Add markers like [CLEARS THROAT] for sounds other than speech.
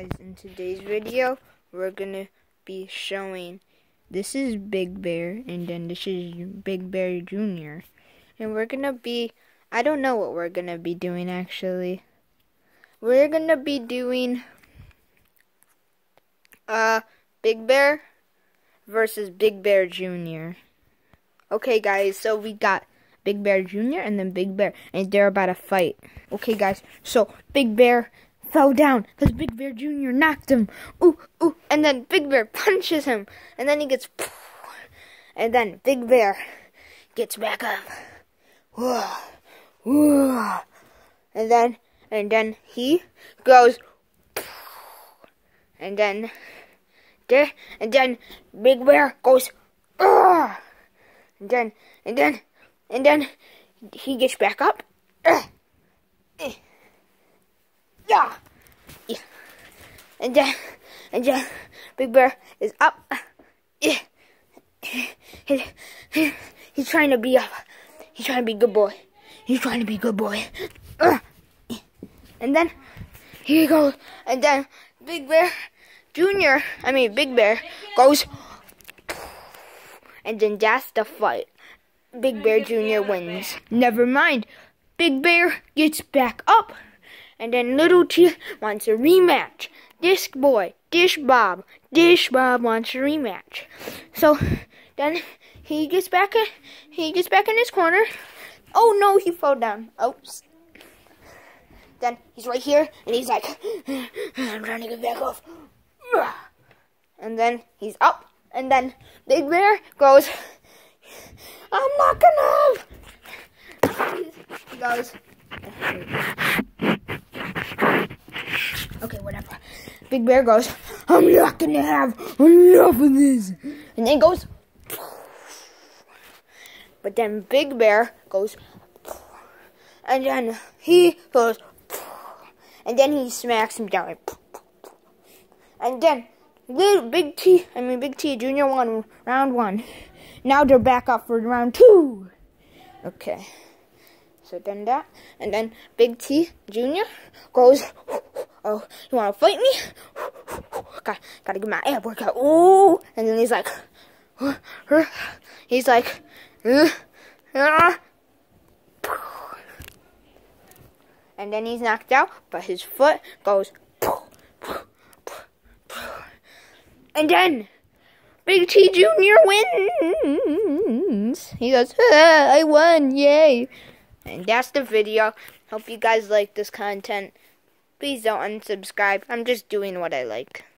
guys in today's video we're gonna be showing this is big bear and then this is big bear junior. And we're gonna be i don't know what we're gonna be doing actually. We're gonna be doing uh big bear versus big bear junior. Okay guys so we got big bear junior and then big bear and they're about to fight. Okay guys so big bear fell down because Big Bear Jr. knocked him. Ooh, ooh. And then Big Bear punches him. And then he gets. And then Big Bear gets back up. [SIGHS] And then. And then he goes. And then. There. And then Big Bear goes. And then. And then. And then he gets back up. [CLEARS THROAT] Yeah. yeah. And then, and then, Big Bear is up. Yeah. He, he, he's trying to be up. He's trying to be good boy. He's trying to be good boy. And then, here he goes. And then, Big Bear Junior, I mean Big Bear, goes. And then that's the fight. Big Bear Junior wins. Never mind. Big Bear gets back up. And then Little T wants a rematch. Disc Boy, Dish Bob, Dish Bob wants a rematch. So then he gets back in, he gets back in his corner. Oh no, he fell down. Oops. Then he's right here and he's like, I'm trying to get back off. And then he's up and then Big Bear goes, I'm not gonna. He goes. Okay, whatever. Big Bear goes, I'm not gonna have enough of this. And then goes, but then Big Bear goes, and then he goes, and then he smacks him down. And then little Big T, I mean Big T Junior won round one. Now they're back up for round two. Okay. So then that, and then Big T Junior goes, oh, you want to fight me? Got, gotta get my ab workout. Ooh, and then he's like, he's like, and then he's knocked out, but his foot goes, and then Big T Junior wins. He goes, I won, yay. And that's the video. Hope you guys like this content. Please don't unsubscribe. I'm just doing what I like.